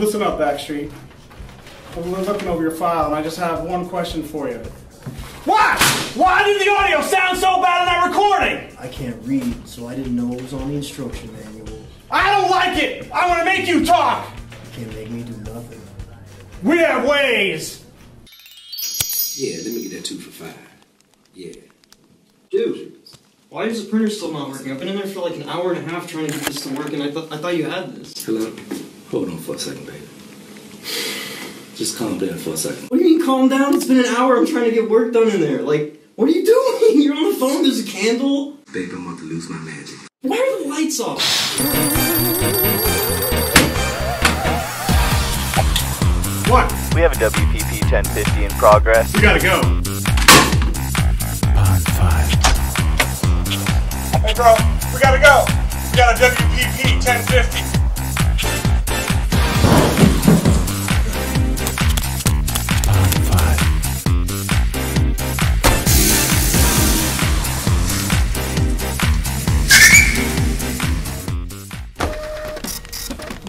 Listen up, Backstreet. We're looking over your file, and I just have one question for you. Why? Why did the audio sound so bad in that recording? I can't read, so I didn't know it was on the instruction manual. I don't like it. I want to make you talk. You can't make me do nothing. We have ways. Yeah, let me get that two for five. Yeah. Dude, why is the printer still not working? I've been in there for like an hour and a half trying to get this to work, and I thought I thought you had this. Hello? Hold on for a second, baby. Just calm down for a second. What do you mean, calm down? It's been an hour. I'm trying to get work done in there. Like, what are you doing? You're on the phone. There's a candle. Babe, I'm about to lose my magic. Why are the lights off? What? We have a WPP 1050 in progress. We gotta go. Five. Hey, bro, we gotta go. We got a WPP 1050.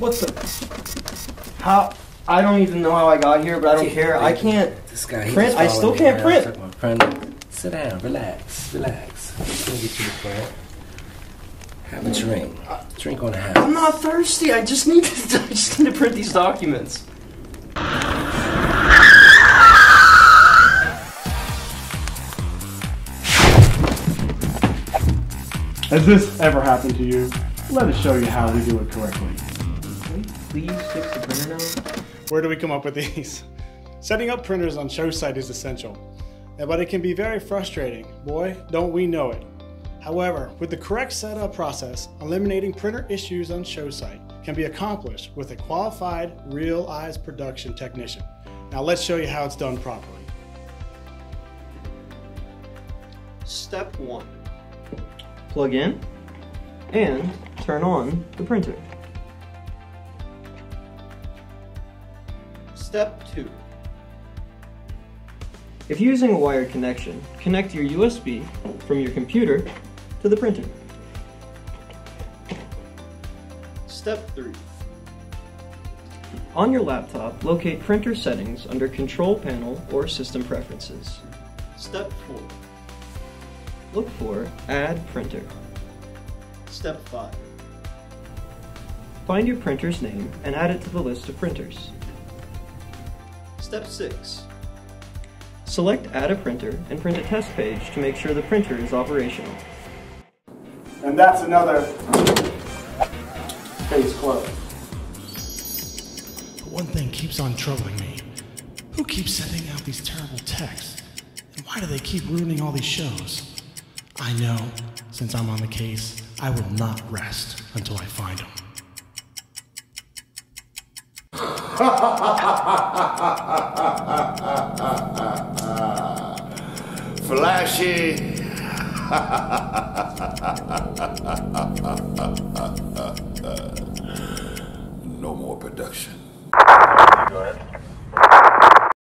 What the? How? I don't even know how I got here, but I don't care. I can't This guy, print. I still can't around, print. talking. Sit down, relax, relax. I'm gonna get you to print. Have a drink. Drink on the house. I'm not thirsty. I just need to. I just need to print these documents. Has this ever happened to you? Let us show you how we do it correctly. Please fix the printer now? Where do we come up with these? Setting up printers on show site is essential, uh, but it can be very frustrating. Boy, don't we know it. However, with the correct setup process, eliminating printer issues on show site can be accomplished with a qualified Real Eyes production technician. Now let's show you how it's done properly. Step one. Plug in and turn on the printer. Step two. If using a wired connection, connect your USB from your computer to the printer. Step three. On your laptop, locate printer settings under Control Panel or System Preferences. Step 4. Look for Add Printer. Step 5. Find your printer's name and add it to the list of printers. Step 6. Select Add a Printer and print a test page to make sure the printer is operational. And that's another case closed. But one thing keeps on troubling me. Who keeps sending out these terrible texts? And why do they keep ruining all these shows? I know, since I'm on the case, I will not rest until I find them. Flashy. no more production.